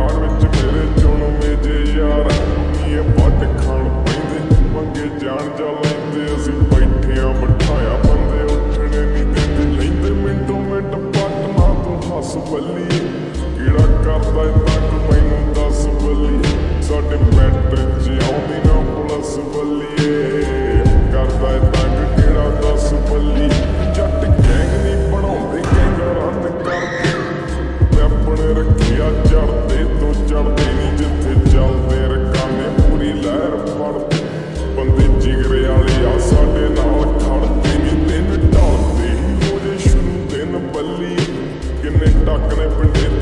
ਕਾਰ ਵਿੱਚ ਮੇਰੇ ਚੁਣਵੇਂ ਜੇ ਯਾਰ ਇਹ ਵੱਟ ਖਾਣ ਪੈਂਦੇ, ਮੰਗੇ ਜਾਣ ਜਾ ਲੈਂਦੇ, ਅਸੀਂ ਬੈਠਿਆਂ ਬਿਠਾਇਆ ਬੰਦੇ, ਉੱਠਣੇ ਨਹੀਂ ਦਿੰਦੇ, ਲੈਂਦੇ ਮਿੰਟੋ ਮਿੰਟ ਪੱਟ ਨਾ ਤੂੰ ਹੱਸ ਬੱਲੀਏ, ਕਿਹੜਾ ਕਰਦਾ ਇੰਨਾ Rock and